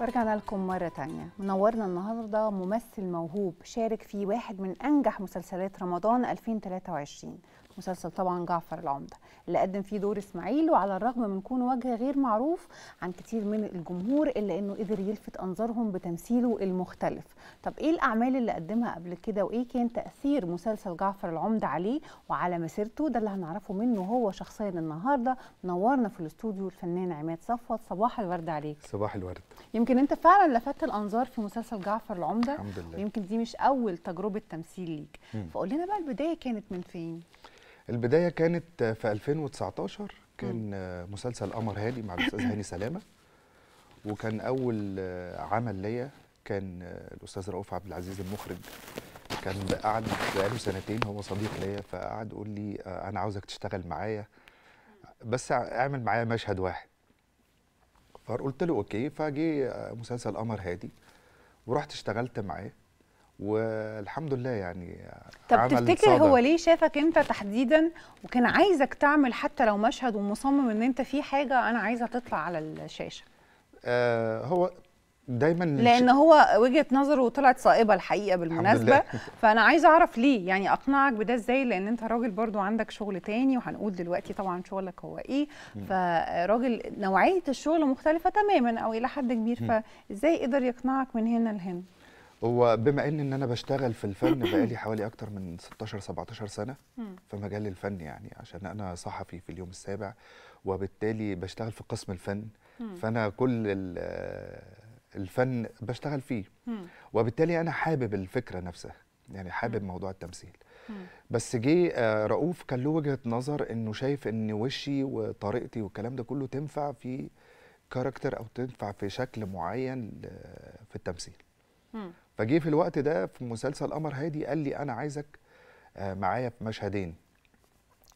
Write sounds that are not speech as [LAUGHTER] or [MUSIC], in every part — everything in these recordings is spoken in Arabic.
ورجعنا لكم مرة تانية. منورنا النهاردة ممثل موهوب شارك في واحد من أنجح مسلسلات رمضان 2023 مسلسل طبعا جعفر العمدة اللي قدم فيه دور إسماعيل وعلى الرغم من كونه وجه غير معروف عن كتير من الجمهور إلا إنه قدر يلفت أنظارهم بتمثيله المختلف. طب إيه الأعمال اللي قدمها قبل كده؟ وإيه كان تأثير مسلسل جعفر العمدة عليه وعلى مسيرته؟ ده اللي هنعرفه منه هو شخصيا النهاردة منورنا في الاستوديو الفنان عماد صفوت. صباح الورد عليك. صباح الورد. يمكن أنت فعلا لفتت الأنظار في مسلسل جعفر العمدة. الحمد لله. ويمكن دي مش أول تجربة تمثيل ليك. فقول لنا بقى البداية كانت من فين؟ البداية كانت في 2019 كان مسلسل قمر هادي مع الأستاذ هاني سلامة. وكان أول عمل ليا كان الأستاذ رؤوف عبد العزيز المخرج. كان قعد بقاله سنتين هو صديق ليا فقعد يقول لي أنا عاوزك تشتغل معايا بس اعمل معايا مشهد واحد. فقلت له أوكي. فجي مسلسل قمر هادي ورحت اشتغلت معاه. والحمد لله يعني طب عمل تفتكر صدى. هو ليه شافك انت تحديدا وكان عايزك تعمل حتى لو مشهد ومصمم إن أنت في حاجة أنا عايزة تطلع على الشاشة؟ آه هو دايما لأن هو وجهة نظره طلعت صائبة الحقيقة بالمناسبة. [LAUGHS] فأنا عايزة أعرف ليه يعني أقنعك بده إزاي؟ لأن أنت راجل برضو عندك شغل تاني وهنقول دلوقتي طبعا شغلك هو إيه. فراجل نوعية الشغل مختلفة تماما أو إلى حد كبير. فإزاي قدر يقنعك من هنا لهنا؟ هو بما إن إن أنا بشتغل في الفن بقالي حوالي أكتر من 16 17 سنة. في مجال الفن يعني عشان أنا صحفي في اليوم السابع وبالتالي بشتغل في قسم الفن. فأنا كل ال- الفن بشتغل فيه. وبالتالي أنا حابب الفكرة نفسها يعني حابب موضوع التمثيل. بس جه آه، رؤوف كان له وجهة نظر إنه شايف إن وشي وطريقتي والكلام ده كله تنفع في character أو تنفع في شكل معين في التمثيل. فجه في الوقت ده في مسلسل قمر هادي قال لي أنا عايزك آه، معايا في مشهدين.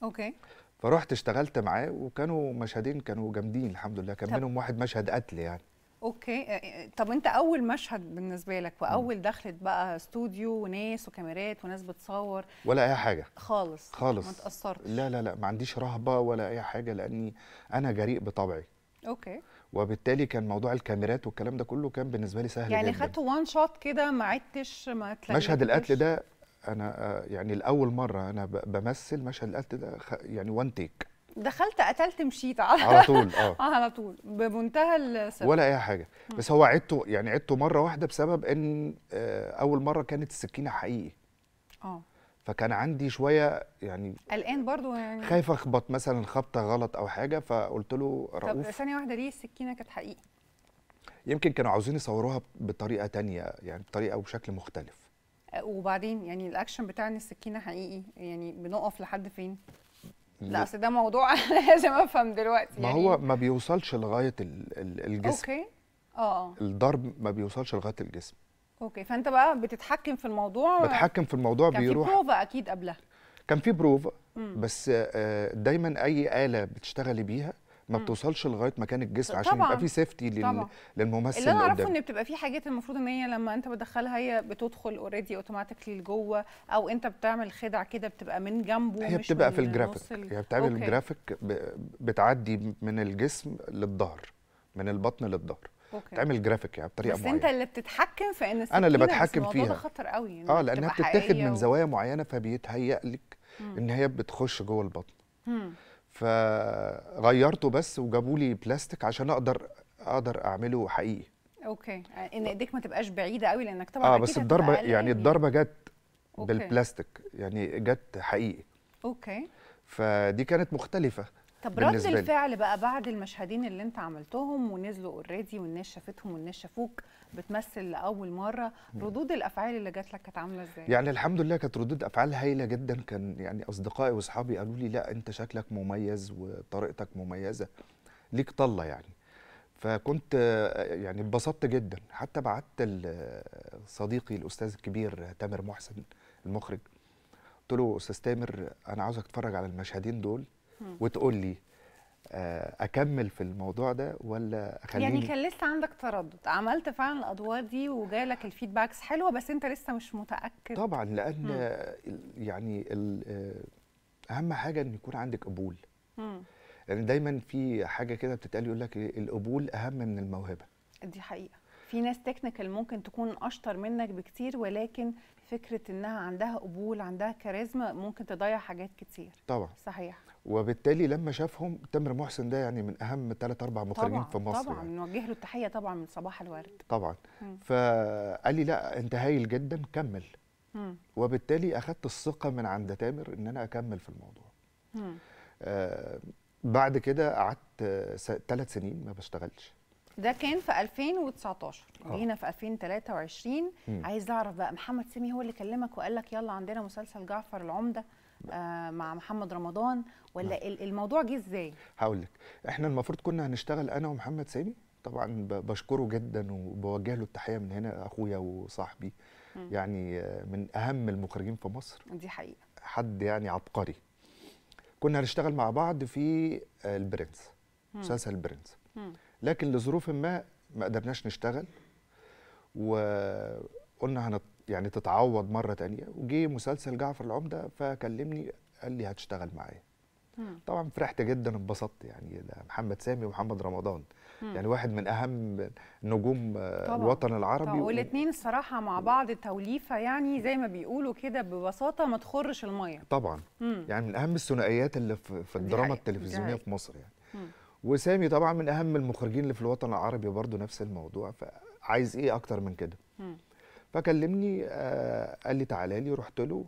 okay. فرحت اشتغلت معاه وكانوا مشهدين كانوا جامدين الحمد لله كان منهم واحد مشهد قتل يعني. okay. آه، طب أنت أول مشهد بالنسبة لك وأول دخلت بقى استوديو وناس وكاميرات وناس بتصور؟ ولا أي حاجة. خالص. خالص. ما تأثرتش. لا لا لا ما عنديش رهبة ولا أي حاجة لأني أنا جريء بطبعي. okay. وبالتالي كان موضوع الكاميرات والكلام ده كله كان بالنسبة لي سهل يعني خدت one shot كده ما عدتش ما مشهد القتل؟ ده أنا آه، يعني لأول مرة أنا بمثل مشهد القتل ده يعني one take دخلت قتلت مشيت على على طول آه. [LAUGHS] على طول بمنتهى الثقه ولا أي حاجة. بس هو عدته يعني عدته مرة واحدة بسبب إن آه، أول مرة كانت السكينة حقيقي. آه. فكان عندي شوية يعني قلقان برضو يعني. خايف أخبط مثلا خبطة غلط أو حاجة فقلت له طب رؤوف. ثانية واحدة ليه السكينة كانت حقيقي؟ يمكن كانوا عاوزين يصوروها بطريقة تانية يعني بطريقة وبشكل مختلف. آه، وبعدين يعني الأكشن بتاع إن السكينة حقيقي يعني بنقف لحد فين؟ لا. أصل ده موضوع [LAUGHS] لازم أفهم دلوقتي ما يعني. هو ما بيوصلش لغاية ال- ال- الجسم. okay. آه آه. الضرب ما بيوصلش لغاية الجسم. okay فأنت بقى بتتحكم في الموضوع بتحكم في الموضوع كان بيروح في بروفا أكيد قبلها كان في بروفا. بس آه، دايما أي آلة بتشتغلي بيها ما. بتوصلش لغاية مكان الجسم عشان. يبقى في safety لل... للممثل اللي أنا أعرفه إن بتبقى في حاجات المفروض إن هي لما أنت بتدخلها هي بتدخل already automatically لجوه أو أنت بتعمل خدع كده بتبقى من جنبه هي مش بتبقى في الجرافيك ال- هي بتعمل. الجرافيك ب... بتعدي من الجسم للظهر من البطن للظهر تعمل جرافيك يعني بطريقة بس معينة. انت اللي بتتحكم في إن أنا اللي بس بتحكم الموضوع ده فيها. خطر قوي آه إنها لانها بتتاخد من و- زوايا معينة فبيتهيأ لك مم. إن هي بتخش جوه البطن. مم. فغيرته بس وجابوا لي بلاستيك عشان أقدر أقدر أعمله حقيقي. okay. إن إيديك ما تبقاش بعيدة قوي لأنك طبعا آه بس الضربة قلقان يعني الضربة جت. بالبلاستيك يعني جت حقيقي. okay. فدي كانت مختلفة. طب رد. الفعل بقى بعد المشهدين اللي انت عملتهم ونزلوا اوريدي والناس شافتهم والناس شافوك بتمثل لأول مرة ردود الأفعال اللي جات لك كانت عاملة إزاي؟ يعني الحمد لله كانت ردود أفعال هايلة جدا. كان يعني أصدقائي وأصحابي قالوا لي لا أنت شكلك مميز وطريقتك مميزة ليك طلة يعني. فكنت يعني اتبسطت جدا. حتى بعت صديقي الأستاذ الكبير تامر محسن المخرج قلت له أستاذ تامر أنا عاوزك تتفرج على المشهدين دول. وتقول لي آه، أكمل في الموضوع ده ولا أخليني؟ يعني كان لسه عندك تردد. عملت فعلا الأدوار دي وجالك الفيدباكس حلوة بس أنت لسه مش متأكد. طبعا لأن مم. يعني آه، أهم حاجة إن يكون عندك قبول. لأن دايما في حاجة كده بتتقال يقول لك القبول أهم من الموهبة. دي حقيقة. في ناس تكنيكال ممكن تكون أشطر منك بكتير ولكن فكرة إنها عندها قبول عندها كاريزما ممكن تضيع حاجات كتير. طبعا. صحيح. وبالتالي لما شافهم تامر محسن ده يعني من أهم ثلاث أربع مخرجين في مصر طبعا يعني. نوجه له التحية طبعا من صباح الورد طبعا مم. فقال لي لا أنت هايل جدا كمل مم. وبالتالي أخدت الثقة من عند تامر إن أنا أكمل في الموضوع مم. آه بعد كده قعدت ثلاث سنين ما بشتغلش ده كان في 2019 آه. جينا في 2023 مم. عايز أعرف بقى محمد سامي هو اللي كلمك وقال لك يلا عندنا مسلسل جعفر العمدة مع محمد رمضان ولا ال- الموضوع جه إزاي؟ هقول لك. إحنا المفروض كنا هنشتغل أنا ومحمد سامي. طبعا بشكره جدا وبوجه له التحية من هنا أخويا وصاحبي. مم. يعني آه، من أهم المخرجين في مصر. دي حقيقة. حد يعني عبقري. كنا هنشتغل مع بعض في آه، البرنس. مسلسل البرنس. لكن لظروف ما ما قدرناش نشتغل وقلنا هنت يعني تتعوض مرة تانية وجي مسلسل جعفر العمدة فكلمني قال لي هتشتغل معايا. طبعا فرحت جدا انبسطت يعني ده محمد سامي ومحمد رمضان مم. يعني واحد من أهم نجوم آه، طبعاً. الوطن العربي طبعا والاثنين الصراحة مع بعض توليفة يعني زي ما بيقولوا كده ببساطة ما تخرش المية طبعا مم. يعني من أهم الثنائيات اللي في, الدراما التلفزيونية. في مصر يعني مم. وسامي طبعا من أهم المخرجين اللي في الوطن العربي برضو نفس الموضوع فعايز إيه أكتر من كده مم. فكلمني آه قال لي تعالى لي رحت له.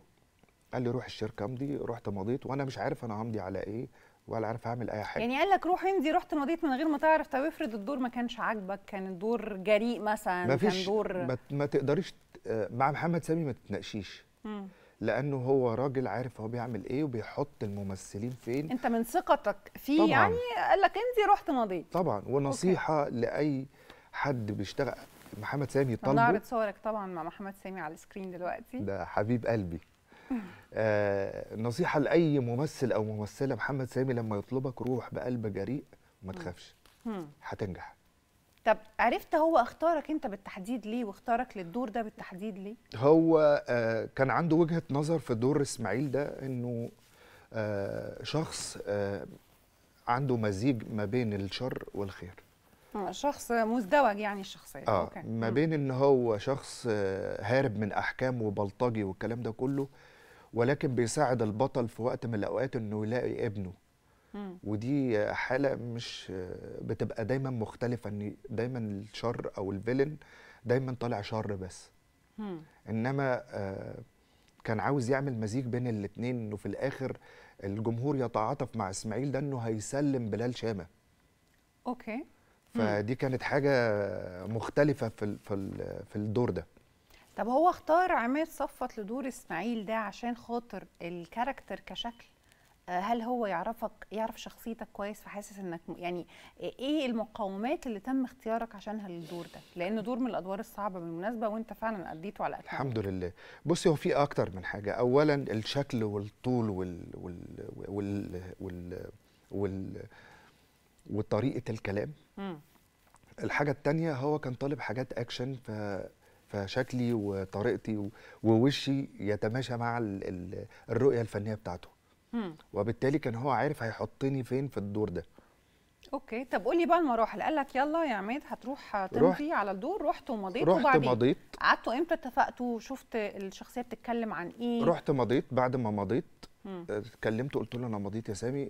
قال لي روح الشركة امضي رحت مضيت. وأنا مش عارف أنا همضي على إيه ولا عارف اعمل أي حاجة. يعني قال لك روح امضي رحت مضيت من غير ما تعرف. طب افرض الدور ما كانش عاجبك كان الدور جريء مثلا ما كان دور ما, ما تقدريش آه، مع محمد سامي ما تتناقشيش. لأنه هو راجل عارف هو بيعمل إيه وبيحط الممثلين فين. أنت من ثقتك فيه طبعاً. يعني؟ قال لك امضي رحت مضيت. طبعا. ونصيحة لأي حد بيشتغل محمد سامي طالبه. هنعرض صورك طبعا مع محمد سامي على السكرين دلوقتي. ده حبيب قلبي. [LAUGHS] آه نصيحة لأي ممثل أو ممثلة محمد سامي لما يطلبك روح بقلب جريء وما تخافش. هتنجح. طب عرفت هو اختارك أنت بالتحديد ليه واختارك للدور ده بالتحديد ليه؟ هو آه كان عنده وجهة نظر في دور إسماعيل ده إنه آه شخص آه عنده مزيج ما بين الشر والخير. شخص مزدوج يعني الشخصيه آه okay. ما. بين إن هو شخص آه، هارب من احكام وبلطجي والكلام ده كله ولكن بيساعد البطل في وقت من الأوقات إنه يلاقي ابنه مم. ودي آه، حالة مش آه، بتبقى دايما مختلفة إن دايما الشر أو ال villain دايما طالع شر بس مم. إنما آه، كان عاوز يعمل مزيج بين الاتنين إنه في الآخر الجمهور يتعاطف مع إسماعيل ده إنه هيسلم بلال شامة okay فدي كانت حاجة مختلفة في في في الدور ده. طب هو اختار عماد صفوت لدور إسماعيل ده عشان خاطر ال character كشكل؟ آه، هل هو يعرفك يعرف شخصيتك كويس فحاسس إنك يعني إيه المقومات اللي تم اختيارك عشانها للدور ده؟ لأنه دور من الأدوار الصعبة بالمناسبة وأنت فعلا أديته على اكمل الحمد لله. بصي هو في أكتر من حاجة. اولا الشكل والطول وال وال وال وال, وال وطريقة الكلام. الحاجة التانية هو كان طالب حاجات اكشن ف فشكلي وطريقتي ووشي يتماشى مع ال ال الرؤية الفنية بتاعته. مم. وبالتالي كان هو عارف هيحطني فين في الدور ده. أوكي. طب قولي بقى المراحل. قال لك يلا يا عماد هتروح تمضي على الدور رحت ومضيت رحت وبعدين مضيت. قعدتوا إمتى اتفقتوا؟ شفت الشخصية بتتكلم عن إيه؟ رحت مضيت. بعد ما مضيت مم. كلمته قلت له أنا مضيت يا سامي.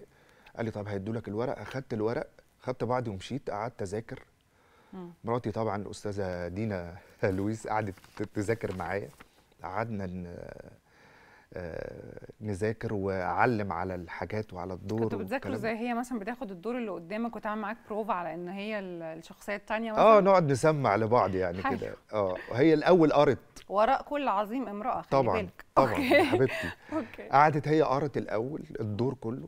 قال لي طب هيدوا لك الورق. أخدت الورق خدت بعضي ومشيت. قعدت أذاكر. مراتي طبعا الأستاذة دينا [LAUGHS] لويس قعدت تذاكر معايا. قعدنا آه، نذاكر وأعلم على الحاجات وعلى الدور كنتوا بتذاكروا إزاي؟ هي مثلا بتاخد الدور اللي قدامك وتعمل معاك بروفة على إن هي ال- الشخصية الثانية مثلا؟ آه نقعد نسمع لبعض يعني. كده. آه هي الأول قرت. وراء كل عظيم امرأة خلي طبعا بالك. طبعا okay. حبيبتي. [LAUGHS] okay. قعدت هي قرت الأول الدور كله.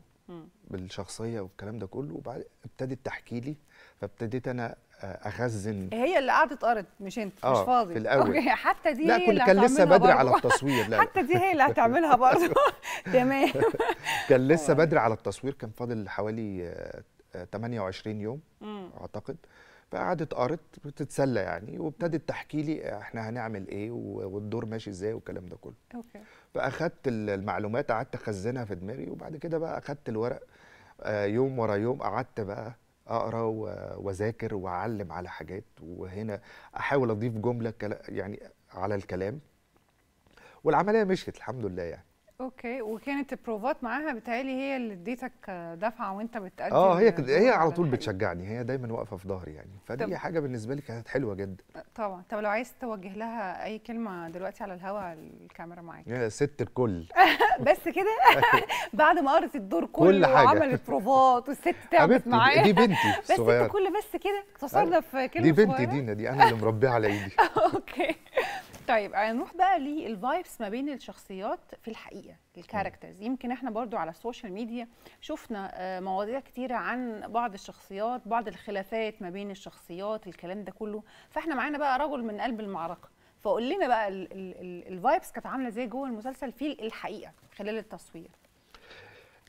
بالشخصية والكلام ده كله وبعد ابتدت تحكي لي فابتديت أنا أخزن. هي اللي قعدت قرت مش أنت مش آه، فاضي. في الأول. okay حتى دي لا كنت اللي كان لسه بدري على. التصوير. لا. حتى دي هي اللي هتعملها برضه [LAUGHS] تمام. كان لسه بدري على التصوير كان فاضل حوالي آه، آه، 28 يوم مم. أعتقد. فقعدت قرت بتتسلى يعني وابتدت تحكي لي إحنا هنعمل إيه والدور ماشي إزاي والكلام ده كله. okay. فأخدت ال- المعلومات قعدت أخزنها في دماغي وبعد كده بقى أخدت الورق آه، يوم ورا يوم قعدت بقى أقرأ وأذاكر وأعلم على حاجات. وهنا أحاول أضيف جملة يعني على الكلام. والعملية مشيت الحمد لله يعني. أوكي وكانت البروفات معاها بتهيألي هي اللي اديتك دفعة وأنت بتأدي آه هي كده هي على طول. بتشجعني هي دايما واقفة في ظهري يعني طب- فدي حاجة بالنسبة لي كانت حلوة جدا. طبعا. طب لو عايز توجه لها أي كلمة دلوقتي على الهوا الكاميرا معاك. يا ست الكل. [LAUGHS] بس كده؟ [LAUGHS] بعد ما قرت الدور كله حاجة. وعملت بروفات والست [LAUGHS] تعبت معايا. دي بنتي بس انت كل بس كده اقتصرنا في كلمة دي بنتي؟ دينا دي أنا اللي مربيها على إيدي. okay. طيب هنروح بقى لل vibes ما بين الشخصيات في الحقيقة ال characters يمكن إحنا برضو على ال social media شفنا آه، مواضيع كتيرة عن بعض الشخصيات بعض الخلافات ما بين الشخصيات الكلام ده كله. فإحنا معانا بقى رجل من قلب المعركة. فقول لنا بقى ال vibes كانت عاملة إزاي جوه المسلسل في الحقيقة خلال التصوير.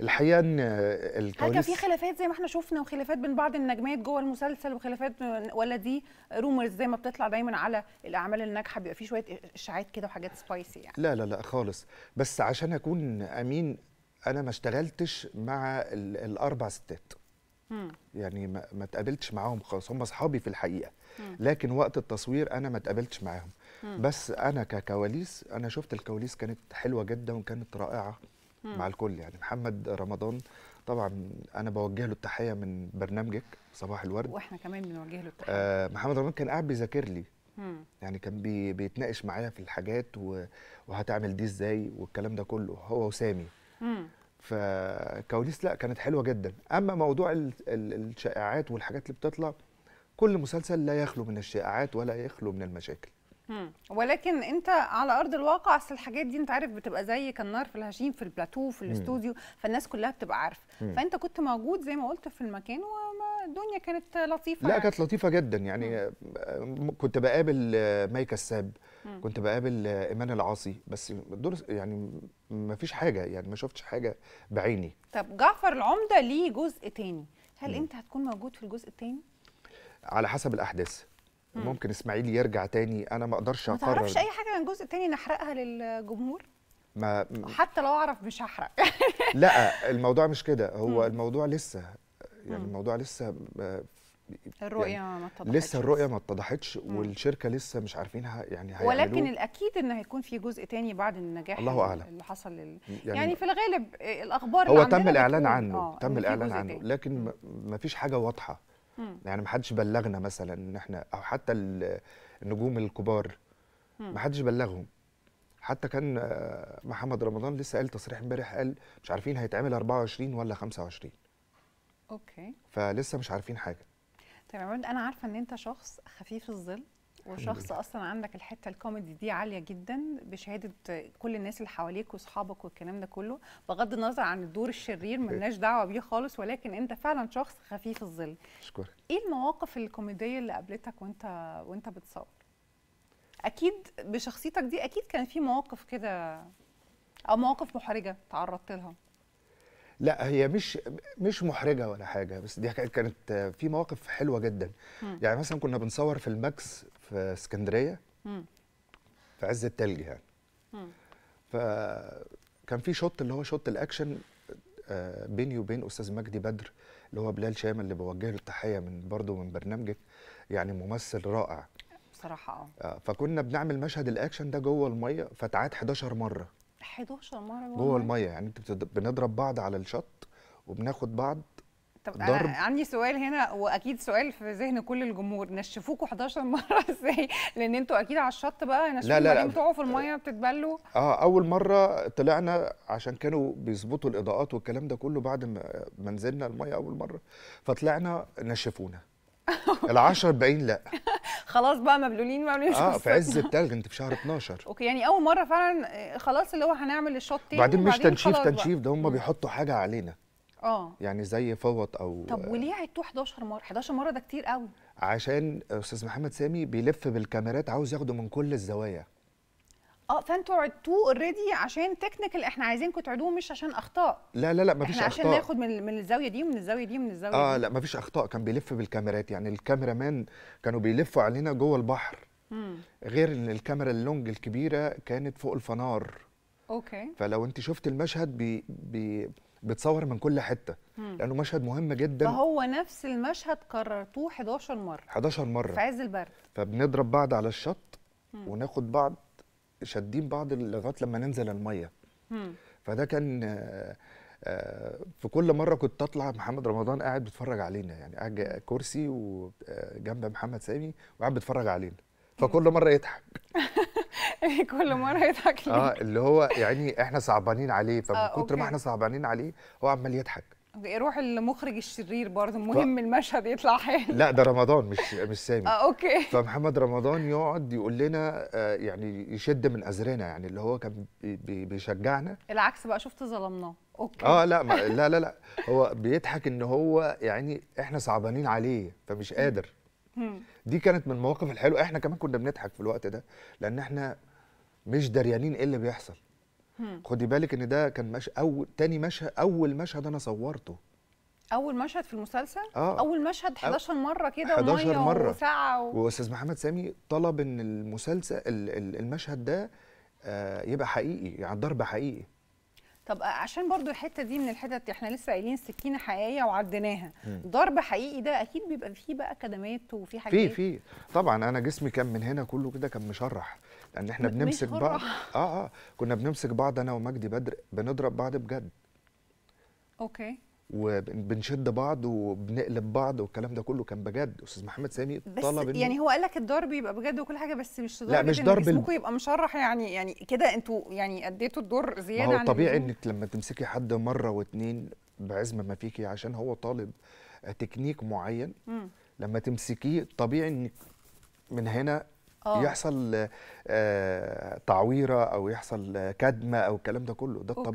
الحقيقة إن هل كان الكواليس في خلافات زي ما إحنا شفنا وخلافات بين بعض النجمات جوه المسلسل وخلافات ولا دي rumors زي ما بتطلع دايما على الأعمال الناجحة بيبقى في شوية إشاعات كده وحاجات spicy يعني. لا لا لا خالص. بس عشان أكون أمين أنا ما اشتغلتش مع ال- الأربع ستات. مم. يعني ما ما اتقابلتش معاهم خالص. هم أصحابي في الحقيقة. مم. لكن وقت التصوير أنا ما اتقابلتش معاهم. مم. بس أنا ككواليس أنا شفت الكواليس كانت حلوة جدا وكانت رائعة. مم. مع الكل يعني محمد رمضان طبعا أنا بوجه له التحية من برنامجك صباح الورد وإحنا كمان بنوجه له التحية آه محمد رمضان كان قاعد بيذاكر لي مم. يعني كان بي بيتناقش معايا في الحاجات و- وهتعمل دي إزاي والكلام ده كله هو وسامي مم. فكواليس لا كانت حلوة جدا أما موضوع ال- ال- الشائعات والحاجات اللي بتطلع كل مسلسل لا يخلو من الشائعات ولا يخلو من المشاكل. ولكن انت على أرض الواقع أصل الحاجات دي أنت عارف بتبقى زي كالنار في الهشيم في البلاتو في مم. الاستوديو فالناس كلها بتبقى عارفة مم. فأنت كنت موجود زي ما قلت في المكان وما الدنيا كانت لطيفة لا يعني. كانت لطيفة جدا يعني آه، كنت بقابل مي كساب مم. كنت بقابل إيمان العاصي بس الدور يعني ما فيش حاجة يعني ما شفتش حاجة بعيني طب جعفر العمدة ليه جزء تاني هل مم. أنت هتكون موجود في الجزء التاني على حسب الأحداث مم. ممكن إسماعيل يرجع تاني أنا ما أقدرش ما أقرر تعرفش أي حاجة عن الجزء التاني نحرقها للجمهور ما حتى لو أعرف مش هحرق [LAUGHS] لا الموضوع مش كده هو مم. الموضوع لسه يعني مم. الموضوع لسه آه، الرؤية ما اتضحتش لسه الرؤية ما اتضحتش. والشركة لسه مش عارفين يعني هيعملوه ولكن الأكيد إن هيكون في جزء تاني بعد النجاح الله أعلم. اللي حصل لل... يعني, يعني في الغالب آه، الأخبار هو تم الإعلان عنه آه، تم الإعلان عنه. لكن. ما- ما فيش حاجة واضحة مم. يعني ما حدش بلغنا مثلا إن إحنا أو حتى ال- النجوم الكبار. ما حدش بلغهم. حتى كان آه، محمد رمضان لسه قال تصريح امبارح قال مش عارفين هيتعمل 24 ولا 25 أوكي. فلسه مش عارفين حاجة. طيب أنا عارفة إن أنت شخص خفيف الظل. وشخص. أصلا عندك الحتة الكوميدي دي عالية جدا بشهادة كل الناس اللي حواليك وأصحابك والكلام ده كله بغض النظر عن الدور الشرير ملناش دعوة بيه خالص ولكن أنت فعلا شخص خفيف الظل. أشكرك. إيه المواقف الكوميدية اللي قابلتك وأنت وأنت بتصور؟ أكيد بشخصيتك دي أكيد كان في مواقف كده أو مواقف محرجة تعرضت لها. لا هي مش مش محرجة ولا حاجة بس دي كانت- في مواقف حلوة جدا مم. يعني مثلا كنا بنصور في الماكس في اسكندرية. في عز التلج يعني مم. فكان في shot اللي هو shot الأكشن آه، بيني وبين أستاذ مجدي بدر اللي هو بلال شامة اللي بوجه له التحية من برضه من برنامجك يعني ممثل رائع بصراحة آه آه، فكنا بنعمل مشهد الأكشن ده جوه المية فتعاد 11 مرة 11 مرة جوه المية. يعني انت بنضرب بعض على الشط وبناخد بعض طب ضرب. أنا عندي سؤال هنا وأكيد سؤال في ذهن كل الجمهور. نشفوكوا 11 مرة [LAUGHS] إزاي؟ لأن أنتوا أكيد على الشط بقى نشفوكوا لا، لا. في المية بتتبلوا. آه أول مرة طلعنا عشان كانوا بيظبطوا الإضاءات والكلام ده كله بعد ما ما نزلنا المية أول مرة فطلعنا نشفونا. [LAUGHS] العشر باقيين لا خلاص بقى مبلولين مبلولين آه في عز. التلج انت في شهر 12 okay يعني أول مرة فعلا آه، خلاص اللي هو هنعمل ال shot تاني وبعدين مش تنشيف. تنشيف ده هم. بيحطوا حاجة علينا آه يعني زي فوط أو طب وليه عدتوا 11 مرة 11 مرة ده كتير قوي عشان أستاذ محمد سامي بيلف بالكاميرات عاوز ياخده من كل الزوايا آه فانتوا عدتوه already عشان technical إحنا عايزينكم تعيدوه مش عشان أخطاء. لا لا لا مفيش إحنا عشان أخطاء. ناخد من من الزاوية دي ومن الزاوية دي ومن الزاوية آه دي. لا مفيش أخطاء. كان بيلف بالكاميرات. يعني ال cameraman كانوا بيلفوا علينا جوه البحر. مم. غير إن الكاميرا ال long الكبيرة كانت فوق الفنار. okay. فلو انت شفت المشهد بي بي بتصور من كل حتة. مم. لأنه مشهد مهم جدا. فهو نفس المشهد كررتوه 11 مرة. 11 في مرة. عز البرد. فبنضرب بعض على الشط مم. وناخد بعض. شادين بعض لغاية لما ننزل المية. مم. فده كان آه، آه، في كل مرة كنت أطلع محمد رمضان قاعد بيتفرج علينا يعني قاعد كرسي وجنب محمد سامي وقاعد بيتفرج علينا. فكل مرة يضحك. [LAUGHS] كل مرة يضحك آه اللي هو يعني إحنا صعبانين عليه. فمن آه، كتر. ما إحنا صعبانين عليه هو عمال يضحك. روح المخرج الشرير برضه مهم المشهد يطلع حلو لا ده رمضان مش مش سامي. آه okay. [LAUGHS] فمحمد رمضان يقعد يقول لنا آه، يعني يشد من أزرنا يعني اللي هو كان بي- بي- بيشجعنا. العكس بقى شفت ظلمناه. أوكي. آه لا ما لا لا لا. هو بيضحك إن هو يعني إحنا صعبانين عليه فمش قادر. دي كانت من المواقف الحلوة. إحنا كمان كنا بنضحك في الوقت ده لأن إحنا مش دريانين إيه اللي بيحصل. خدي بالك إن ده كان مش اول تاني مشهد أول مشهد أنا صورته. أول مشهد في المسلسل؟ آه. أول مشهد 11 مرة كده 11 ومية مرة. وساعة و... وأستاذ محمد سامي طلب إن المسلسل ال- ال- المشهد ده آه، يبقى حقيقي يعني ضرب حقيقي. طب عشان برضو الحتة دي من الحتت إحنا لسه قايلين السكينه حقيقية وعديناها. ضرب حقيقي ده أكيد بيبقى فيه بقى كدمات وفي حاجات. في في طبعا أنا جسمي كان من هنا كله كده كان مشرح لأن إحنا بنمسك بعض. آه آه. كنا بنمسك بعض أنا ومجدي بدر بنضرب بعض بجد. أوكي. وبنشد بعض وبنقلب بعض والكلام ده كله كان بجد أستاذ محمد سامي بس طلب إنه- يعني هو قال لك الضرب يبقى بجد وكل حاجة بس مش لا، لدرجة مش ضرب جسمكم يبقى مشرح يعني يعني كده أنتوا يعني أديتوا الدور ما زياده هو عن طبيعي. إنك لما تمسكي حد مرة واتنين بعزم ما فيكي عشان هو طالب تكنيك معين مم. لما تمسكيه طبيعي إنك من هنا آه يحصل آه تعويرة أو يحصل آه، كدمة أو الكلام ده كله ده okay.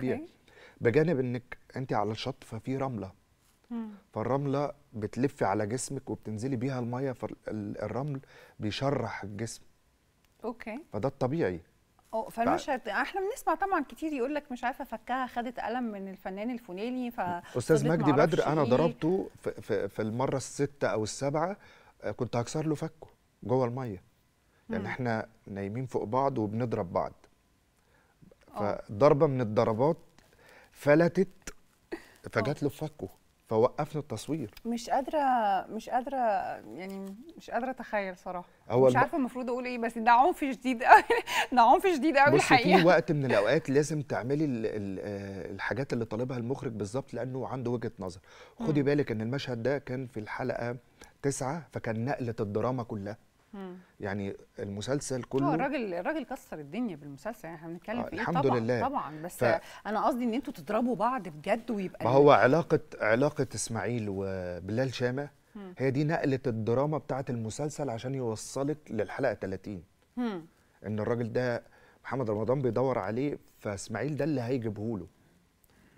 بجانب إنك انت على الشط ففي رملة مم. فالرملة بتلف على جسمك وبتنزلي بيها المية فالرمل بيشرح الجسم أوكي فده الطبيعي آه فالمشهد إحنا بنسمع طبعا كتير يقول لك مش عارفة فكها خدت قلم من الفنان الفلاني ف أستاذ مجدي بدر أنا إيه. ضربته في, في, في المرة الستة أو السابعة آه، كنت هكسر له فكه جوه المية مم. إحنا نايمين فوق بعض وبنضرب بعض. فضربة من الضربات فلتت. فجات له في فكه فوقفنا التصوير. مش قادرة مش قادرة يعني مش قادرة أتخيل صراحة. هو مش عارفة المفروض أقول إيه بس ده عنف شديد قوي [LAUGHS] ده عنف شديد قوي بصي في الحقيقة. وقت من الأوقات لازم تعملي ال ال آه، الحاجات اللي طالبها المخرج بالظبط لأنه عنده وجهة نظر. خدي. بالك إن المشهد ده كان في الحلقة تسعة فكان نقلة الدراما كلها. مم. يعني المسلسل هو كله الراجل الراجل كسر الدنيا بالمسلسل يعني إحنا بنتكلم آه، في إيه الحمد طبعا لله. طبعا بس ف- أنا قصدي إن أنتوا تضربوا بعض بجد ويبقى ما هو علاقة علاقة إسماعيل وبلال شامة مم. هي دي نقلة الدراما بتاعة المسلسل عشان يوصلك للحلقة 30 مم. إن الراجل ده محمد رمضان بيدور عليه فإسماعيل ده اللي هيجيبه له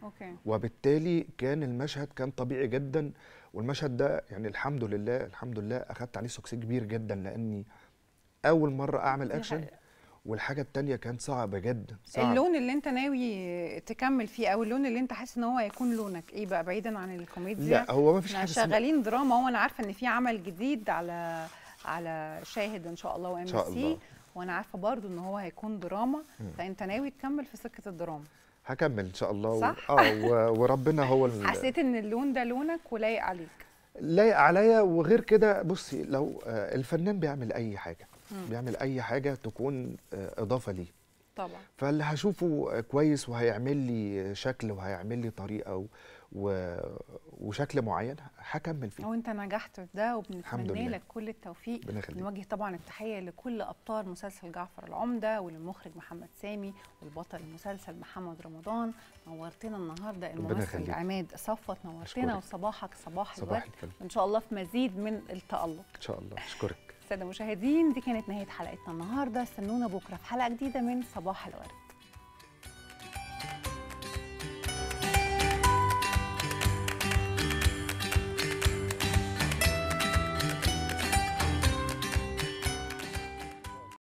okay وبالتالي كان المشهد كان طبيعي جدا والمشهد ده يعني الحمد لله الحمد لله أخدت عليه succès كبير جدا مرة أعمل دي أكشن حقيقة. والحاجة التانية كانت صعبة جدا صعب اللون اللي أنت ناوي تكمل فيه أو اللون اللي أنت حاسس إن هو هيكون لونك إيه بقى بعيدا عن الكوميديا لا هو ما فيش اسمها شغالين دراما وأنا عارفة إن في عمل جديد على على شاهد إن شاء الله و MBC. وأنا عارفة برضو إن هو هيكون دراما مم. فأنت ناوي تكمل في سكة الدراما هكمل إن شاء الله و- صح؟ آه و- وربنا هو ال- حسيت إن اللون ده لونك ولايق عليك لايق عليا وغير كده بصي لو آه، الفنان بيعمل أي حاجة. بيعمل أي حاجة تكون آه، إضافة ليه طبعا فاللي هشوفه آه، كويس وهيعمل لي شكل وهيعمل لي طريقة و... وشكل معين هكمل فيه. وانت نجحت في ده وبنتمنى. لك كل التوفيق. ربنا يخليك نوجه طبعا التحية لكل أبطال مسلسل جعفر العمدة وللمخرج محمد سامي والبطل المسلسل محمد رمضان. نورتنا النهارده الممثل. عماد صفوت. نورتنا. وصباحك صباح الورد. إن شاء الله في مزيد من التألق. إن شاء الله. أشكرك. الساده المشاهدين دي كانت نهاية حلقتنا النهارده. استنونا بكرة في حلقة جديدة من صباح الورد.